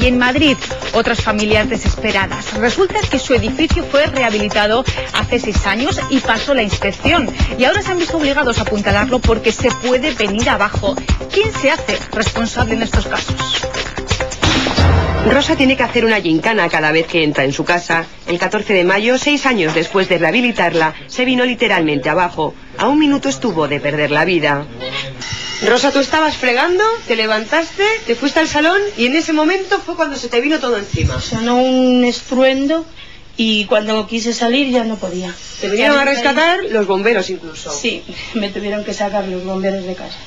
Y en Madrid, otras familias desesperadas. Resulta que su edificio fue rehabilitado hace seis años y pasó la inspección. Y ahora se han visto obligados a apuntalarlo porque se puede venir abajo. ¿Quién se hace responsable en estos casos? Rosa tiene que hacer una gincana cada vez que entra en su casa. El 14 de mayo, seis años después de rehabilitarla, se vino literalmente abajo. A un minuto estuvo de perder la vida. Rosa, tú estabas fregando, te levantaste, te fuiste al salón y en ese momento fue cuando se te vino todo encima. Sonó un estruendo y cuando quise salir ya no podía. Te vinieron a rescatar los bomberos incluso. Sí, me tuvieron que sacar los bomberos de casa.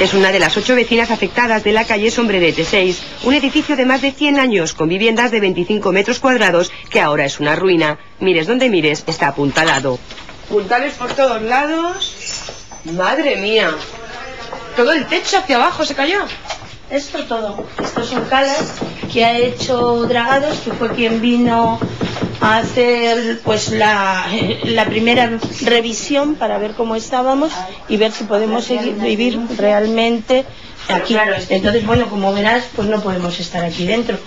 Es una de las ocho vecinas afectadas de la calle Sombrerete 6, un edificio de más de 100 años con viviendas de 25 metros cuadrados que ahora es una ruina. Mires donde mires, está apuntalado. Puntales por todos lados. Madre mía. Todo el techo hacia abajo se cayó. Esto todo. Estos son calas que ha hecho Dragados, que fue quien vino a hacer pues la, la primera revisión para ver cómo estábamos y ver si podemos seguir, vivir realmente aquí. Entonces, bueno, como verás, pues no podemos estar aquí dentro.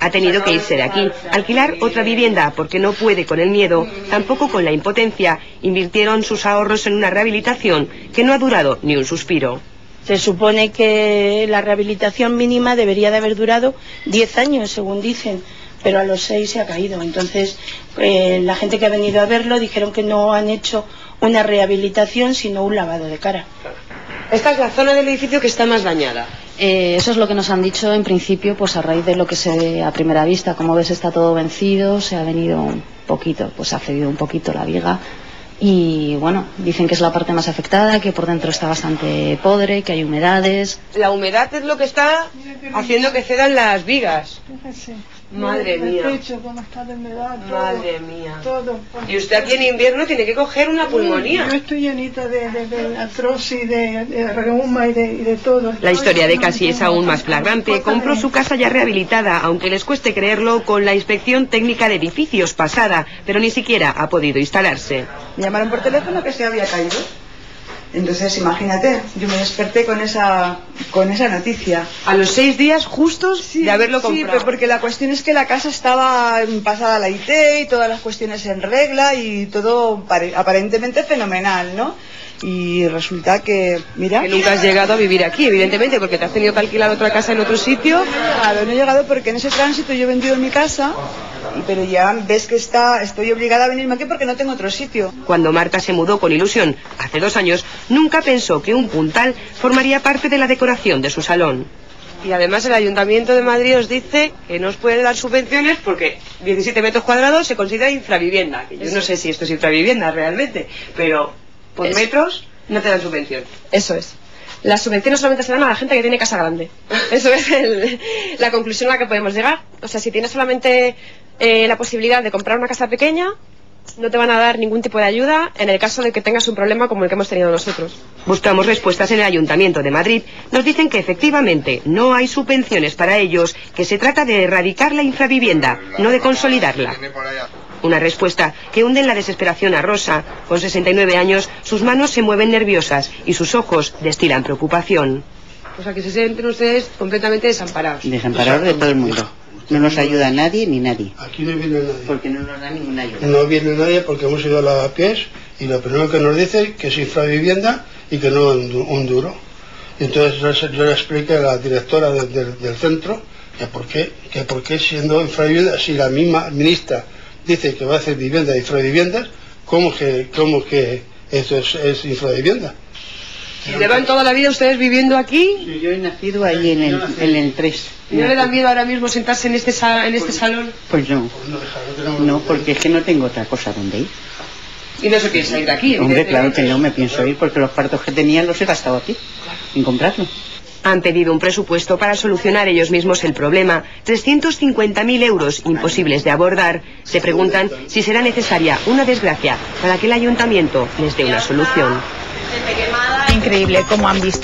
Ha tenido que irse de aquí, alquilar otra vivienda porque no puede con el miedo, tampoco con la impotencia. Invirtieron sus ahorros en una rehabilitación que no ha durado ni un suspiro. Se supone que la rehabilitación mínima debería de haber durado 10 años, según dicen, pero a los 6 se ha caído. Entonces, eh, la gente que ha venido a verlo dijeron que no han hecho una rehabilitación, sino un lavado de cara. Esta es la zona del edificio que está más dañada. Eh, eso es lo que nos han dicho en principio, pues a raíz de lo que se ve a primera vista. Como ves, está todo vencido, se ha venido un poquito, pues ha cedido un poquito la viga. Y bueno, dicen que es la parte más afectada, que por dentro está bastante podre, que hay humedades. La humedad es lo que está haciendo que cedan las vigas. Madre mía. Madre mía. Y usted aquí en invierno tiene que coger una pulmonía. Yo estoy llenita de, de, de artrosis, de, de reuma y de, y de todo. La historia de Casi es aún más flagrante. Compró su casa ya rehabilitada, aunque les cueste creerlo, con la inspección técnica de edificios pasada, pero ni siquiera ha podido instalarse. Me llamaron por teléfono que se había caído. Entonces, imagínate, yo me desperté con esa, con esa noticia. A los seis días justos de haberlo Sí, comprado. pero porque la cuestión es que la casa estaba pasada a la IT y todas las cuestiones en regla y todo pare- aparentemente fenomenal, ¿no? Y resulta que, mira... Que nunca has llegado a vivir aquí, evidentemente, porque te has tenido que alquilar otra casa en otro sitio. Claro, no he llegado porque en ese tránsito yo he vendido mi casa, pero ya ves que está, estoy obligada a venirme aquí porque no tengo otro sitio. Cuando Marta se mudó con ilusión hace dos años, nunca pensó que un puntal formaría parte de la decoración de su salón. Y además el Ayuntamiento de Madrid os dice que no os puede dar subvenciones porque 17 metros cuadrados se considera infravivienda. Yo no sé si esto es infravivienda realmente, pero por Es- metros no te dan subvención. Eso es. Las subvenciones solamente se dan a la gente que tiene casa grande. Eso es el- la conclusión a la que podemos llegar. O sea, si tienes solamente eh, la posibilidad de comprar una casa pequeña, no te van a dar ningún tipo de ayuda en el caso de que tengas un problema como el que hemos tenido nosotros. Buscamos respuestas en el Ayuntamiento de Madrid. Nos dicen que efectivamente no hay subvenciones para ellos, que se trata de erradicar la infravivienda, no de consolidarla. Una respuesta que hunde en la desesperación a Rosa. Con 69 años, sus manos se mueven nerviosas y sus ojos destilan preocupación. O sea, que se sienten ustedes completamente desamparados. Desamparados de todo el mundo. No nos ayuda nadie ni nadie. Aquí no viene nadie. Porque no nos da ninguna ayuda. No viene nadie porque hemos ido a la pies y lo primero que nos dice que es infravivienda y que no un, du- un duro. Y entonces yo le expliqué a la directora de- de- del centro que por qué, que por qué siendo infravivienda, si la misma ministra dice que va a hacer vivienda de infraviviendas, ¿cómo que, cómo que eso es, es infravivienda? ¿Llevan toda la vida ustedes viviendo aquí? Sí, yo he nacido ahí en el, en el 3. ¿Y no le da miedo ahora mismo sentarse en este, sa- en este salón? Pues no. No, porque es que no tengo otra cosa donde ir. Y no se piensa ir de aquí, Hombre, claro que no me pienso ir porque los partos que tenía los he gastado aquí, en comprarlo. Han pedido un presupuesto para solucionar ellos mismos el problema. 350.000 euros imposibles de abordar. Se preguntan si será necesaria una desgracia para que el ayuntamiento les dé una solución. Increíble cómo han visto